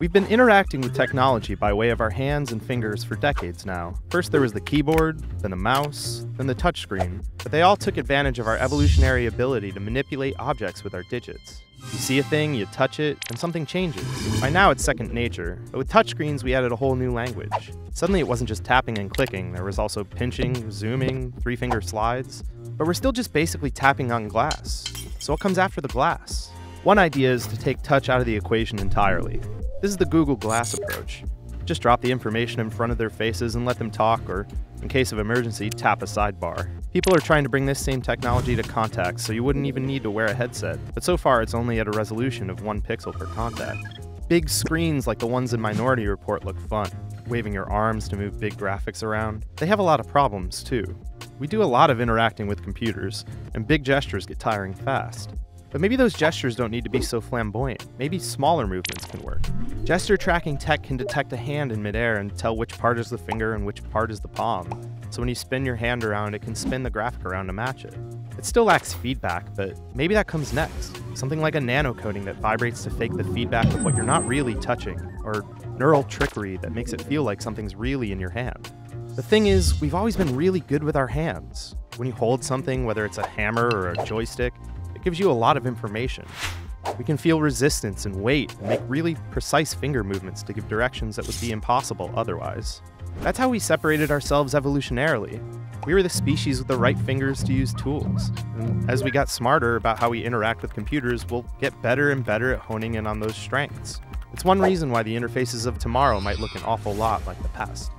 We've been interacting with technology by way of our hands and fingers for decades now. First, there was the keyboard, then the mouse, then the touchscreen, but they all took advantage of our evolutionary ability to manipulate objects with our digits. You see a thing, you touch it, and something changes. By now, it's second nature, but with touchscreens, we added a whole new language. Suddenly, it wasn't just tapping and clicking, there was also pinching, zooming, three finger slides. But we're still just basically tapping on glass. So, what comes after the glass? One idea is to take touch out of the equation entirely. This is the Google Glass approach. Just drop the information in front of their faces and let them talk, or in case of emergency, tap a sidebar. People are trying to bring this same technology to contacts so you wouldn't even need to wear a headset, but so far it's only at a resolution of 1 pixel per contact. Big screens like the ones in Minority Report look fun, waving your arms to move big graphics around. They have a lot of problems too. We do a lot of interacting with computers, and big gestures get tiring fast. But maybe those gestures don't need to be so flamboyant. Maybe smaller movements can work. Gesture tracking tech can detect a hand in midair and tell which part is the finger and which part is the palm. So when you spin your hand around, it can spin the graphic around to match it. It still lacks feedback, but maybe that comes next. Something like a nano coating that vibrates to fake the feedback of what you're not really touching, or neural trickery that makes it feel like something's really in your hand. The thing is, we've always been really good with our hands. When you hold something, whether it's a hammer or a joystick, it gives you a lot of information. We can feel resistance and weight and make really precise finger movements to give directions that would be impossible otherwise. That's how we separated ourselves evolutionarily. We were the species with the right fingers to use tools. And as we got smarter about how we interact with computers, we'll get better and better at honing in on those strengths. It's one reason why the interfaces of tomorrow might look an awful lot like the past.